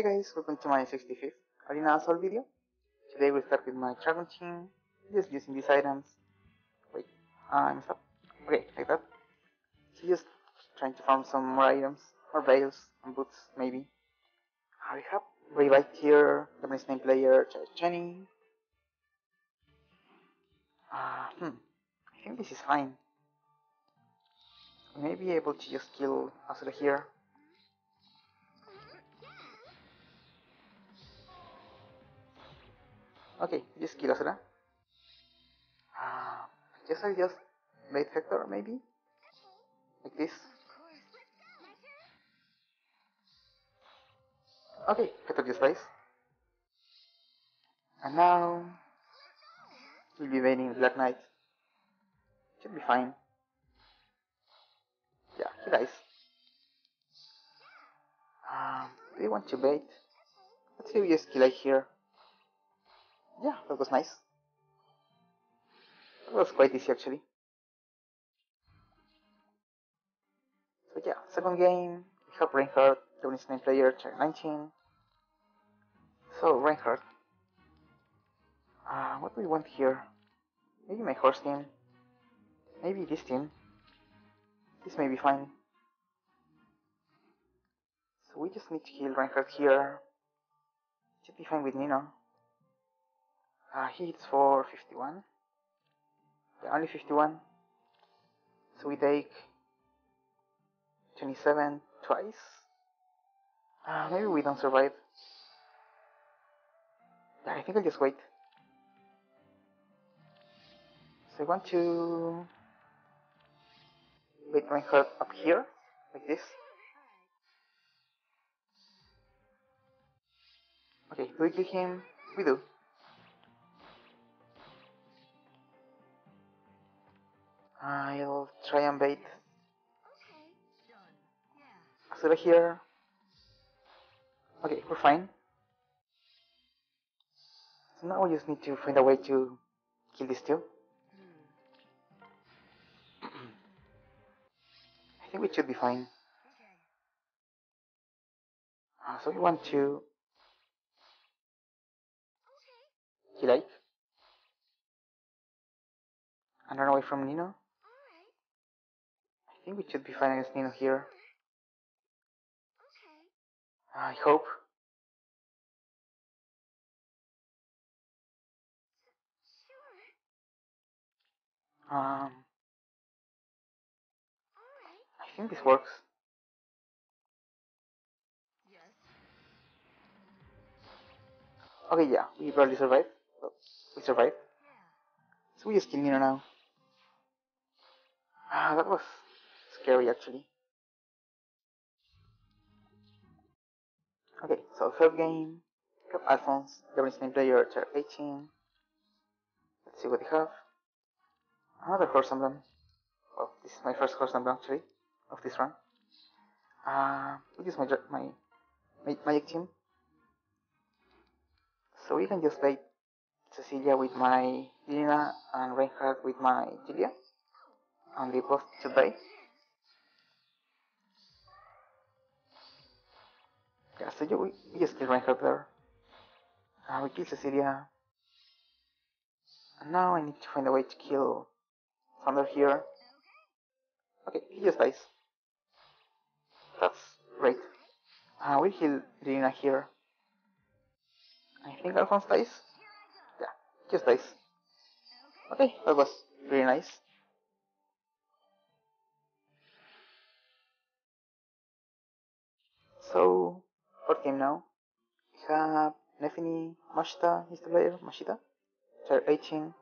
Hey guys, welcome to my 65th Arena Assault video. Today we'll start with my Dragon team, just using these items. Wait, I'm uh, up. Okay, like that. So just trying to farm some more items, more veils, and boots, maybe. Uh, we have Revive here, Japanese name player, Jenny. Uh, hmm, I think this is fine. We may be able to just kill Azura here. Okay, just kill Azura. Uh, I guess I'll just bait Hector, maybe? Like this. Okay, Hector just dies. And now... We'll be waiting Black Knight. Should be fine. Yeah, he dies. Um, do you want to bait? Let's see we just kill it here yeah, that was nice. That was quite easy actually. So yeah, second game, we have Reinhardt, Japanese name player, tier 19. So Reinhardt, uh, what do we want here? Maybe my horse team. Maybe this team. This may be fine. So we just need to kill Reinhardt here. Should be fine with Nino. Uh, he hits for 51. Yeah, only 51. So we take 27 twice. Uh, maybe we don't survive. I think I'll just wait. So I want to wait my heart up here, like this. Okay, do we kill him? We do. Try and bait. Azura here. Okay, we're fine. So now we just need to find a way to kill these two. I think we should be fine. Uh, so we want to kill Ike and run away from Nino think we should be finding Nino here. Okay. I hope. Sure. Um. I think this works. Yes. Okay, yeah, we barely survived. We survived. Yeah. So we just kill Nino now. Ah, that was scary actually. Okay, so third game, Cup Alphonse, Japanese name player, tier 18. Let's see what they have. Another horse emblem. Well, this is my first horse emblem actually, of this run. Uh, we use my, my, my magic team. So we can just play Cecilia with my Lina and Reinhardt with my Julia. And they both should die. Castillo, we, we just kill Reinhardt there. Uh, we kill Cecilia. And now I need to find a way to kill Thunder here. Okay, he just dies. That's great. Uh, we kill Irina here. I think Alphonse dies. Yeah, just dies. Okay, that was really nice. So, what game now? We have Nephenee Mashita is the player, Mashita. Tier 18.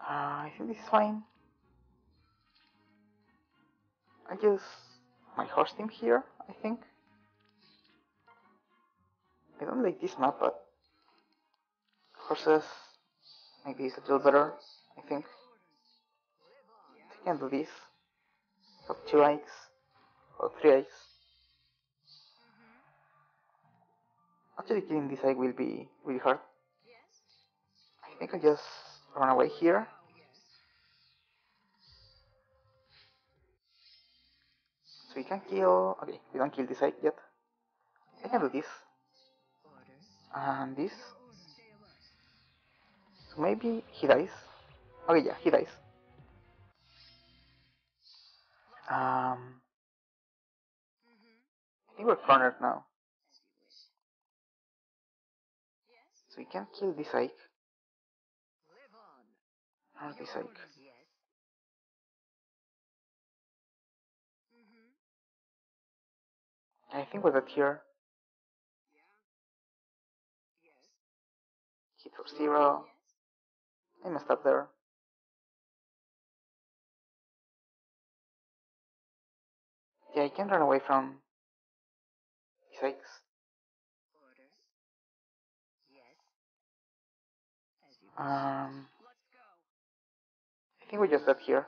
Uh, I think this is fine. I guess my horse team here, I think. I don't like this map, but horses maybe is a little better, I think. I can do this. Have two likes or three eyes. Actually killing this egg will be really hard. I think I'll just run away here. So we can kill... Okay, we don't kill this egg yet. I can do this. And this. So maybe he dies. Okay, yeah, he dies. Um, I think we're cornered now. So we can kill this Ike. Or ah, this Ike. I think with that here. Hit for zero. I messed up there. Yeah, I can run away from these Ikes. Um, I think we just left here.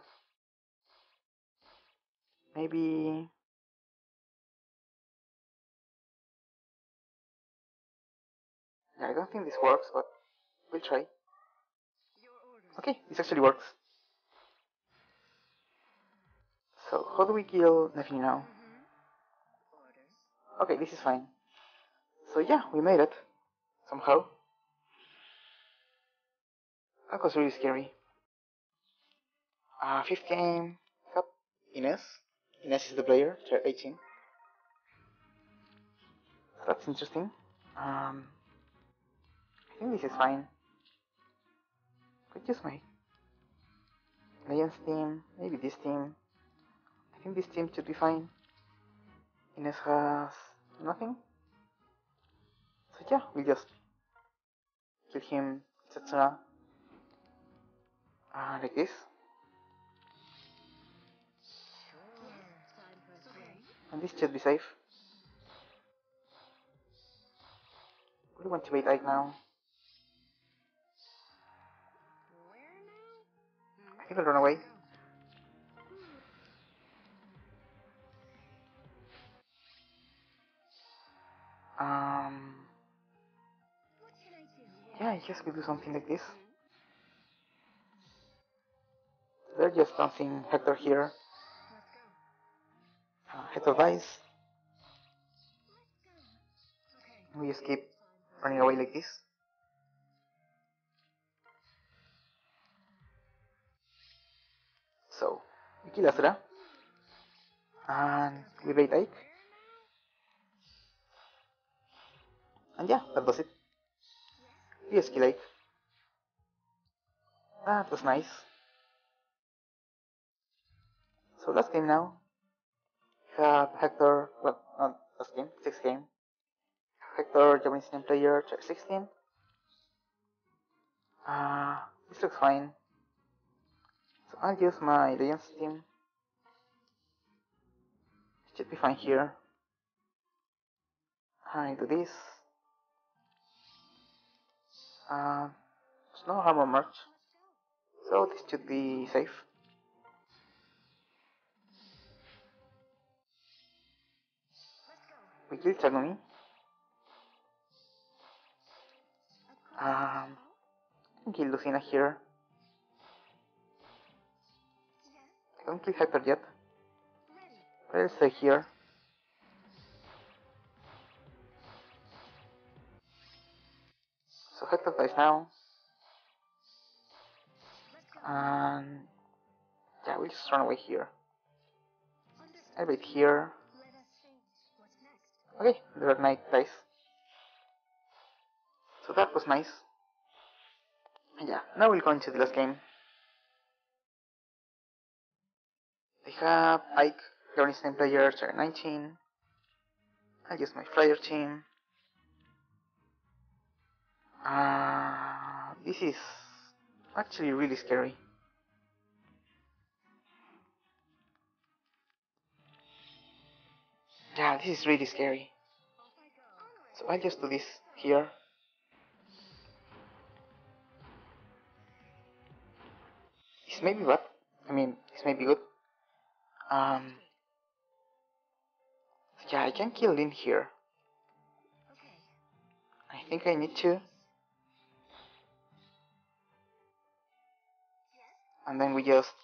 Maybe. Yeah, I don't think this works, but we'll try. Okay, this actually works. So, how do we kill Nephi now? Okay, this is fine. So yeah, we made it. Somehow. That was really scary. Uh, fifth game. Yep. Ines. Ines is the player, 18. That's interesting. Um, I think this is fine. Could just my Lions team, maybe this team. I think this team should be fine. Ines has nothing. So yeah, we'll just kill him, Setsuna. Like this. And this should be safe. We want to wait right now. I think I'll run away. Um. Yeah, I guess we do something like this. They're just bouncing Hector here. Uh, Hector dies. We just keep running away like this. So, we kill Azura. And we bait Ike. And yeah, that was it. We just kill Ike. That was nice. So last game now. Have Hector, well, not last game, sixth game. Hector, Japanese name player, check 16. Uh, this looks fine. So I'll use my Legends team. Should be fine here. I do this. Uh, there's no armor march. So this should be safe. We kill Takumi. Um, kill Lucina here. I don't kill Hector yet. But I'll stay here. So Hector dies now. And yeah, we just run away here. I wait here. Okay, the Red Knight dies. So that was nice. Yeah, now we'll go into the last game. They have Ike, Japanese name player, 19. I'll use my flyer team. Uh, this is actually really scary. This is really scary. So I'll just do this here. This may be bad. I mean, this may be good. Um. Yeah, I can kill Lin here. I think I need to. And then we just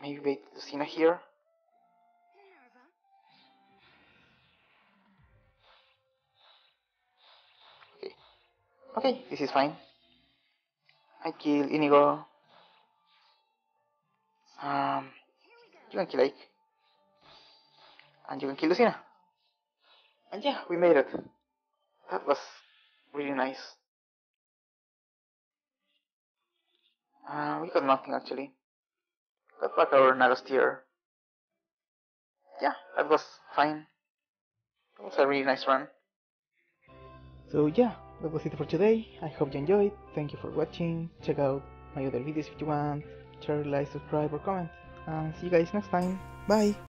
maybe wait Lucina here. Okay, this is fine. I kill Inigo. Um, you can kill Ike. And you can kill Lucina. And yeah, we made it. That was really nice. Uh, we got nothing actually. Got back our Naros tier. Yeah, that was fine. That was a really nice run. So yeah, that was it for today. I hope you enjoyed. Thank you for watching. Check out my other videos if you want. Share, like, subscribe, or comment. And see you guys next time. Bye!